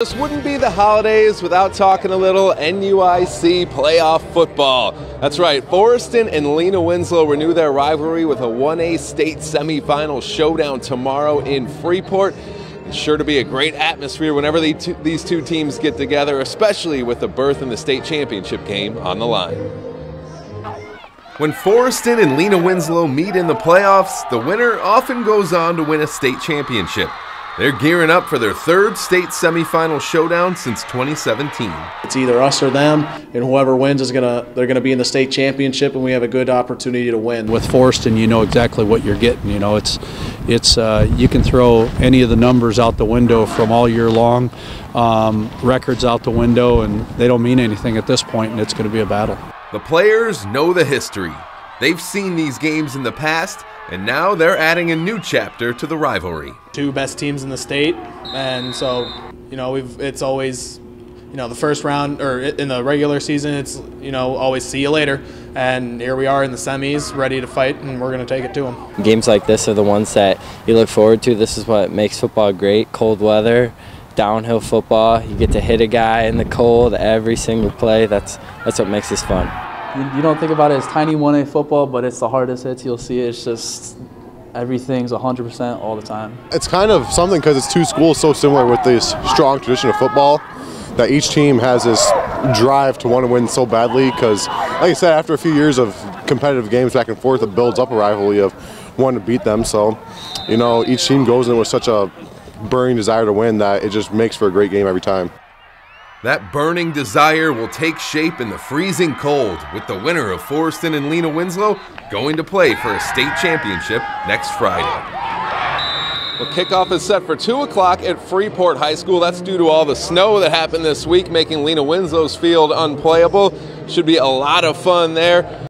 This wouldn't be the holidays without talking a little NUIC playoff football. That's right, Forreston and Lena Winslow renew their rivalry with a 1A state semifinal showdown tomorrow in Freeport. It's sure to be a great atmosphere whenever these two teams get together, especially with the berth in the state championship game on the line. When Forreston and Lena Winslow meet in the playoffs, the winner often goes on to win a state championship. They're gearing up for their third state semifinal showdown since 2017. It's either us or them, and whoever wins is gonna they're gonna be in the state championship, and we have a good opportunity to win. With Forreston, you know exactly what you're getting. You know, it's it's uh, you can throw any of the numbers out the window from all year long, um, records out the window, and they don't mean anything at this point, and it's going to be a battle. The players know the history. They've seen these games in the past, and now they're adding a new chapter to the rivalry. Two best teams in the state, and so you know we've it's always you know the first round or in the regular season it's you know always see you later. And here we are in the semis ready to fight and we're going to take it to them games like this are the ones that you look forward to. This is what makes football great. Cold weather downhill football. You get to hit a guy in the cold every single play. That's that's what makes this fun you, you don't think about it as tiny 1A football, but it's the hardest hits you'll see. It's just everything's 100% all the time. It's kind of something because it's two schools so similar with this strong tradition of football that each team has this drive to want to win so badly because, like I said, after a few years of competitive games back and forth, it builds up a rivalry of wanting to beat them. So, you know, each team goes in with such a burning desire to win that it just makes for a great game every time. That burning desire will take shape in the freezing cold, with the winner of Forreston and Lena Winslow going to play for a state championship next Friday. Well, kickoff is set for 2 o'clock at Freeport High School. That's due to all the snow that happened this week, making Lena Winslow's field unplayable. Should be a lot of fun there.